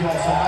you all so much.